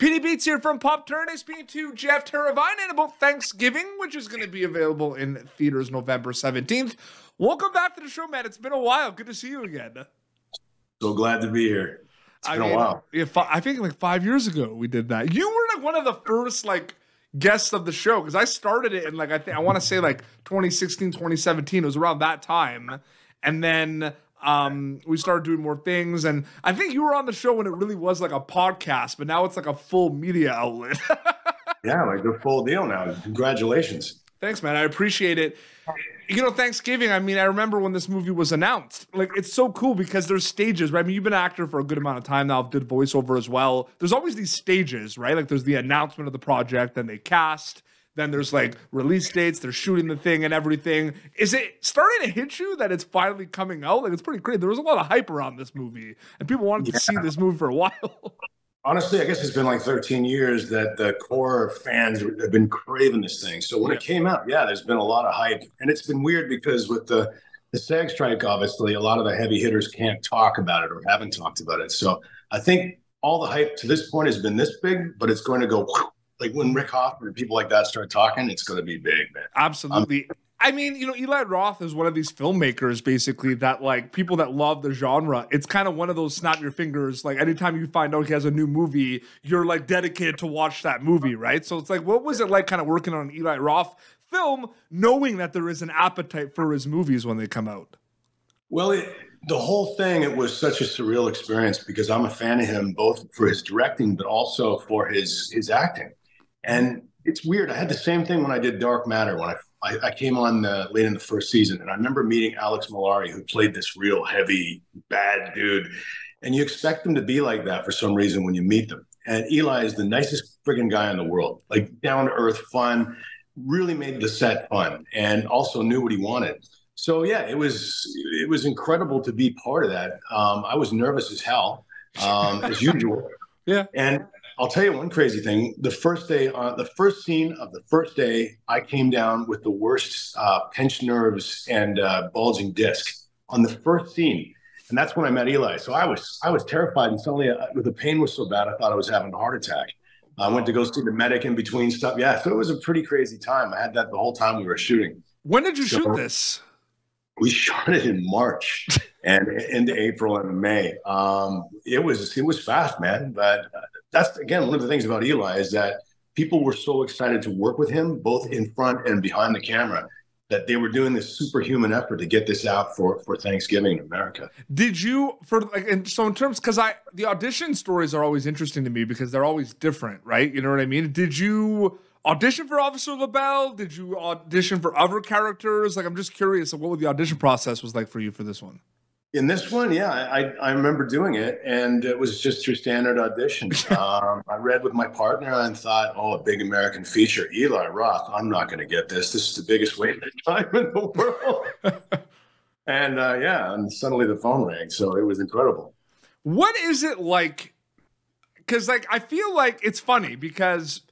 PD Beats here from Pop Turn. Speaking to Jeff Teravainen about Thanksgiving, which is going to be available in theaters November 17th. Welcome back to the show, man. It's been a while. Good to see you again. So glad to be here. It's been I mean, a while. If I think like five years ago we did that. You were like one of the first like guests of the show because I started it in like I think I want to say like 2016, 2017. It was around that time, and then um we started doing more things and i think you were on the show when it really was like a podcast but now it's like a full media outlet. Yeah, like the full deal now. Congratulations. thanks man. I appreciate it. You know thanksgiving i mean i remember when this movie was announced. Like it's so cool because there's stages right? I mean you've been an actor for a good amount of time now. Did voiceover as well. There's always these stages right? Like there's the announcement of the project then they cast then there's like release dates they're shooting the thing and everything is it starting to hit you that it's finally coming out like it's pretty crazy there was a lot of hype around this movie and people wanted to see this movie for a while Honestly, I guess it's been like 13 years that the core fans have been craving this thing. So when it came out, yeah, there's been a lot of hype. And it's been weird because with the the SAG strike, obviously, a lot of the heavy hitters can't talk about it or haven't talked about it. So I think all the hype to this point has been this big, but it's going to go like when Rick Hoffman and people like that start talking, it's going to be big, man. Absolutely. I mean, you know, Eli Roth is one of these filmmakers basically that like people that love the genre. It's kind of one of those snap your fingers. Like anytime you find out he has a new movie, you're like dedicated to watch that movie, right? So it's like, what was it like kind of working on an Eli Roth film, knowing that there is an appetite for his movies when they come out? Well, it, the whole thing, it was such a surreal experience because I'm a fan of him both for his directing, but also for his his acting. And it's weird. I had the same thing when I did Dark Matter when I I, I came on the, late in the first season, and I remember meeting Alex Mallari, who played this real heavy bad dude. And you expect them to be like that for some reason when you meet them. And Eli is the nicest friggin' guy in the world, like down to earth, fun, really made the set fun, and also knew what he wanted. So yeah, it was it was incredible to be part of that. Um, I was nervous as hell, um, as usual. Yeah. And I'll tell you one crazy thing. The first day, uh, the first scene of the first day, I came down with the worst uh, pinched nerves and uh, bulging disc on the first scene, and that's when I met Eli. So I was I was terrified, and suddenly uh, the pain was so bad, I thought I was having a heart attack. I went to go see the medic in between stuff. Yeah, so it was a pretty crazy time. I had that the whole time we were shooting. When did you So- shoot this? We shot it in March and into April and May. Um, it was it was fast, man. But that's again one of the things about Eli is that people were so excited to work with him, both in front and behind the camera, that they were doing this superhuman effort to get this out for for Thanksgiving in America. Did you for like and so in terms because I the audition stories are always interesting to me because they're always different, right? You know what I mean? Did you audition for Officer LaBelle? Did you audition for other characters? Like I'm just curious what the audition process was like for you for this one. In this one, yeah, I, I remember doing it, and it was just your standard audition. um, I read with my partner and thought, oh, a big American feature, Eli Roth. I'm not going to get this. This is the biggest waste of time in the world. and uh, yeah, and suddenly the phone rang, so it was incredible. What is it like? Because like I feel like it's funny because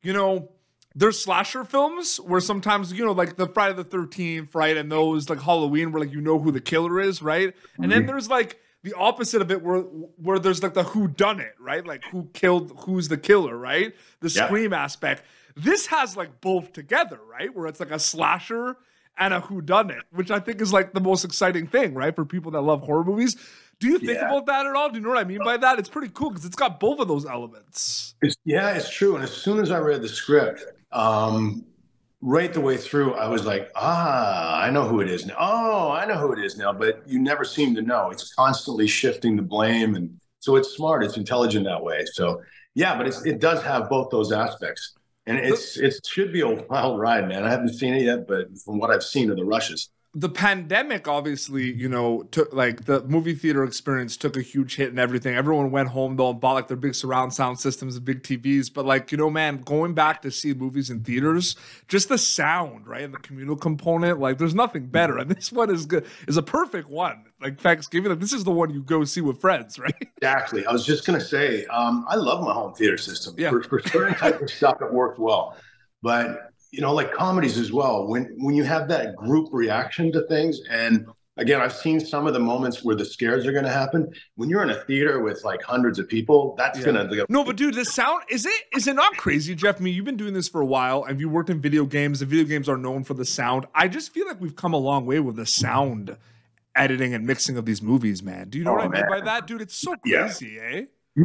you know there's slasher films where sometimes you know like the Friday the Thirteenth, right, and those like Halloween where like you know who the killer is, right, and then mm-hmm. there's like the opposite of it where where there's like the who done it, right, like who killed, who's the killer, right, the Yeah. scream aspect. This has like both together, right, where it's like a slasher and a who done it, which I think is like the most exciting thing, right, for people that love horror movies. Do you think Yeah. about that at all? Do you know what I mean by that? It's pretty cool because it's got both of those elements. It's, yeah, it's true. And as soon as I read the script, um, right the way through, I was like, ah, I know who it is now. Oh, I know who it is now. But you never seem to know. It's constantly shifting the blame, and so it's smart. It's intelligent that way. So yeah, but it does have both those aspects, and it's it should be a wild ride, man. I haven't seen it yet, but from what I've seen of the rushes, the pandemic obviously you know took like the movie theater experience took a huge hit and everything everyone went home though and bought like their big surround sound systems and big tvs but like you know man going back to see movies in theaters just the sound right and the communal component like there's nothing better and this one is good is a perfect one like thanksgiving like this is the one you go see with friends right Exactly. I was just going to say, um, I love my home theater system Yeah. for, for certain type of stuff that worked well. But, you know, like comedies as well, when, when you have that group reaction to things and again, I've seen some of the moments where the scares are going to happen. When you're in a theater with like hundreds of people, that's yeah. going to no. But dude, the sound is it is it not crazy, Jeff? I mean, you've been doing this for a while, and you worked in video games. The video games are known for the sound. I just feel like we've come a long way with the sound editing and mixing of these movies, man. Do you know oh, what I man. mean by that, dude? It's so crazy, yeah. eh?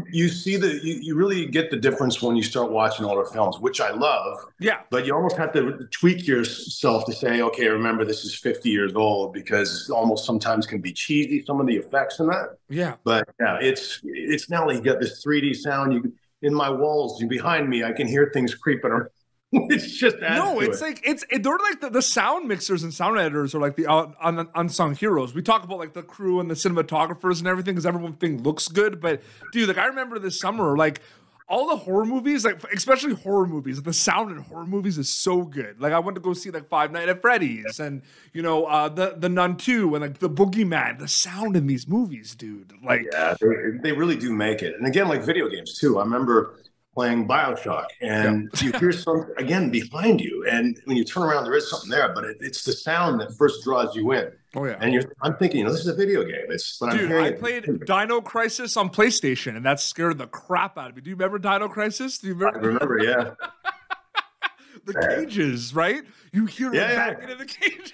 You see the you, you, really get the difference when you start watching older films which i love. Yeah. But you almost have to tweak yourself to say okay remember this is 50 years old because almost sometimes can be cheesy some of the effects in that. Yeah. But yeah it's it's now like you got this 3d sound. You in my walls behind me i can hear things creeping around it's just no. It's it. like it's it, they're like the, the sound mixers and sound editors are like the uh, un, unsung heroes. We talk about like the crew and the cinematographers and everything because everyone thing looks good. But dude, like I remember this summer, like all the horror movies, like especially horror movies, the sound in horror movies is so good. Like I went to go see like Five Nights at Freddy's and you know uh, the the Nun Two and like the Boogeyman. The sound in these movies, dude. Like yeah, they, they really do make it. And again, like video games too. I remember playing Bioshock, and you hear something again behind you, and when you turn around, there is something there, but it, it's the sound that first draws you in. Oh yeah, and you're, I'm thinking, you know, this is a video game. It's but dude, i played Dino Crisis on PlayStation, and that scared the crap out of me. Do you remember Dino Crisis? Do you remember? I remember, yeah. the cages, right? You hear yeah, them back into the cage.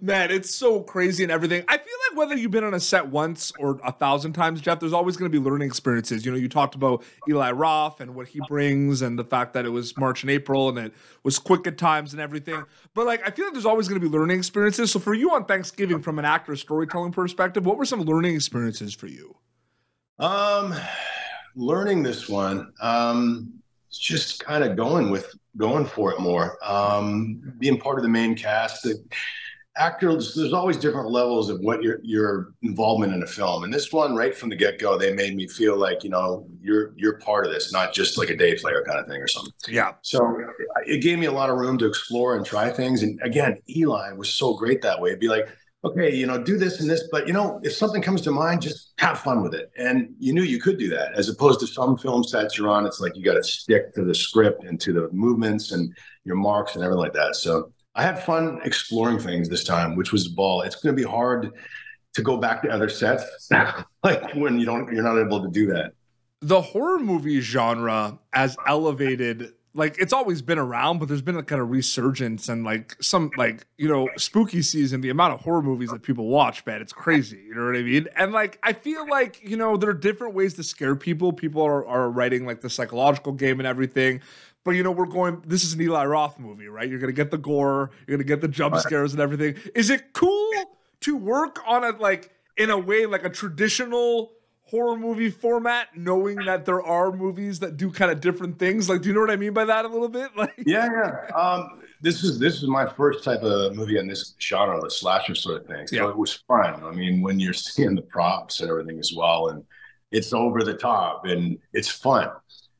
Man, it's so crazy and everything. I feel like whether you've been on a set once or a thousand times, Jeff, there's always going to be learning experiences. You know, you talked about Eli Roth and what he brings and the fact that it was March and April and it was quick at times and everything. But like, I feel like there's always going to be learning experiences. So for you on Thanksgiving, from an actor storytelling perspective, what were some learning experiences for you? Um, learning this one, um, just kind of going with going for it more. Um, being part of the main cast. The, actors there's always different levels of what your your involvement in a film. And this one right from the get-go they made me feel like you know you're you're part of this not just like a day player kind of thing or something. Yeah. So it gave me a lot of room to explore and try things. And again eli was so great that way. It'd be like okay you know do this and this but you know if something comes to mind just have fun with it. And you knew you could do that. As opposed to some film sets you're on it's like you got to stick to the script and to the movements and your marks and everything like that. So I had fun exploring things this time, which was ball. It's going to be hard to go back to other sets, like when you don't, you're not able to do that. The horror movie genre as elevated, like it's always been around, but there's been a kind of resurgence and like some like you know spooky season. The amount of horror movies that people watch, man, it's crazy. You know what I mean? And like I feel like you know there are different ways to scare people. People are are writing like the psychological game and everything. But you know, we're going. This is an Eli Roth movie, right? You're gonna get the gore, you're gonna get the jump scares and everything. Is it cool to work on it like in a way like a traditional horror movie format, knowing that there are movies that do kind of different things? Like, do you know what I mean by that a little bit? Like, yeah, yeah. Um, this is this is my first type of movie in this genre, the slasher sort of thing. So yeah. it was fun. I mean, when you're seeing the props and everything as well, and it's over the top and it's fun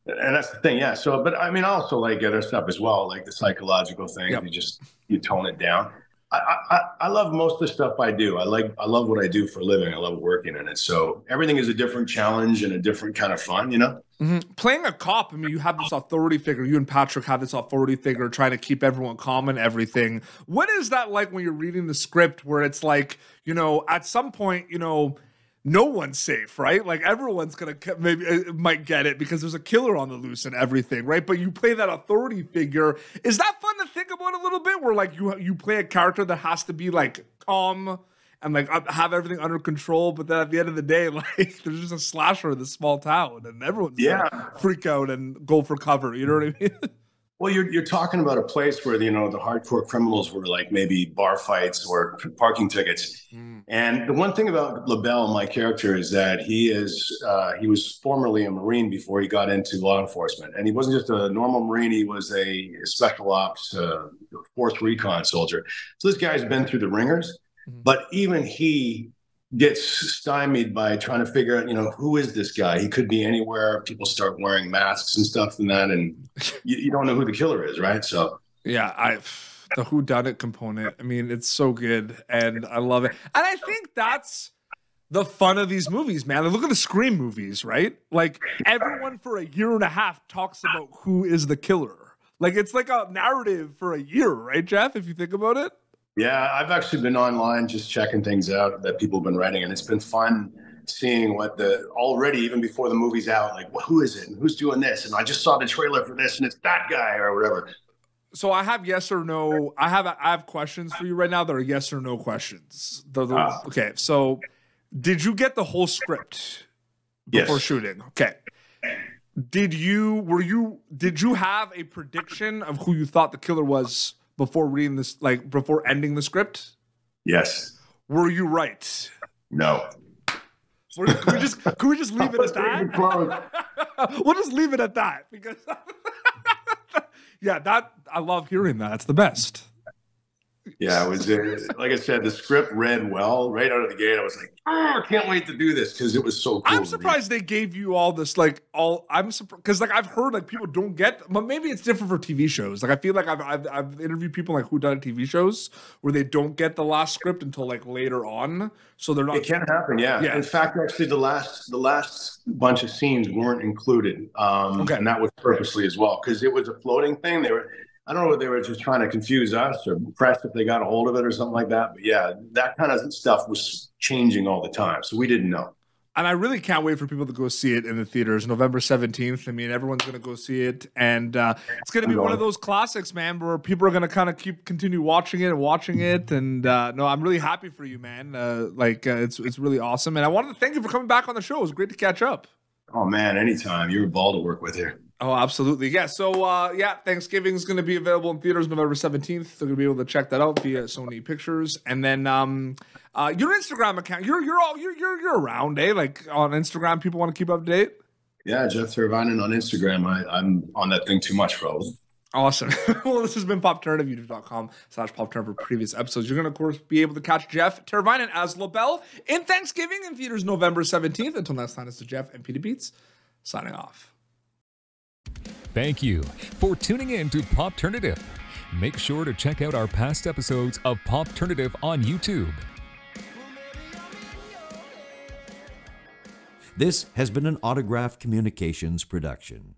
and that's the thing, yeah. So, but I mean, also like other stuff as well, like the psychological thing. Yep. You just you tone it down. I, I, I love most of the stuff I do. I like I love what I do for a living. I love working in it. So everything is a different challenge and a different kind of fun, you know. Mm-hmm. Playing a cop, I mean, you have this authority figure. You and Patrick have this authority figure, trying to keep everyone calm and everything. What is that like when you're reading the script, where it's like, you know, at some point, you know no one's safe, right? Like everyone's gonna maybe uh, might get it because there's a killer on the loose and everything, right? But you play that authority figure. Is that fun to think about a little bit? Where like you you play a character that has to be like calm and like have everything under control, but then at the end of the day, like there's just a slasher in this small town, and everyone's yeah freak out and go for cover. You know what I mean? Well, you're you're talking about a place where you know the hardcore criminals were like maybe bar fights or parking tickets. Mm. And the one thing about LaBelle, my character, is that he is uh, he was formerly a Marine before he got into law enforcement, and he wasn't just a normal Marine; he was a special ops uh, force recon soldier. So this guy's been through the ringers, mm-hmm. but even he gets stymied by trying to figure out, you know, who is this guy? He could be anywhere. People start wearing masks and stuff and that, and you, you don't know who the killer is, right? So yeah, I the who done it component. I mean, it's so good, and I love it. And I think that's the fun of these movies, man. Look at the Scream movies, right? Like everyone for a year and a half talks about who is the killer. Like it's like a narrative for a year, right, Jeff? If you think about it. Yeah, I've actually been online just checking things out that people have been writing, and it's been fun seeing what the already even before the movie's out, like well, who is it and who's doing this, and I just saw the trailer for this, and it's that guy or whatever. So I have yes or no. I have I have questions for you right now that are yes or no questions. The, the, Ah. okay, so did you get the whole script before Yes. shooting? Okay. Did you were you did you have a prediction of who you thought the killer was before reading this like before ending the script? Yes. Were you right? No. Were- Can we just can we just leave it at that? we'll just leave it at that because yeah, that I love hearing that. It's the best. Yeah, it was uh, like I said, the script read well right out of the gate. I was like, oh, I can't wait to do this because it was so cool. I'm surprised they gave you all this. Like all, I'm surprised because like I've heard like people don't get, but maybe it's different for TV shows. Like I feel like I've I've, I've interviewed people like who done TV shows where they don't get the last script until like later on, so they're not. It can happen, yeah. Yeah. In fact, actually, the last the last bunch of scenes weren't included, um, Okay. and that was purposely as well because it was a floating thing. They were, I don't know if they were just trying to confuse us or press if they got a hold of it or something like that. But yeah, that kind of stuff was changing all the time, so we didn't know. and I really can't wait for people to go see it in the theaters November 17th. I mean, everyone's going to go see it. And uh, it's going to be one of those classics, man, where people are going to kind of keep continue watching it and watching it. And uh, no, I'm really happy for you, man. Uh, like, uh, it's, it's really awesome. And I wanted to thank you for coming back on the show. It was great to catch up. Oh man, anytime you're a ball to work with here. Oh, absolutely. Yeah. So, uh, yeah, Thanksgiving is going to be available in theaters November 17th. They're going to be able to check that out via Sony Pictures. And then um, uh, your Instagram account, you're you're all you're you're, you're around, eh? Like on Instagram, people want to keep up to date. Yeah, Jeff Teravainen on Instagram. I, I'm on that thing too much, bro. Awesome. well, this has been Popternative, youtube.com slash Popternative for previous episodes. You're going to, of course, be able to catch Jeff Teravainen as LaBelle in Thanksgiving in theaters November 17th. Until next time, it's the Jeff and Peter Beats signing off. Thank you for tuning in to Popternative. Make sure to check out our past episodes of Popternative on YouTube. This has been an Autograph Communications production.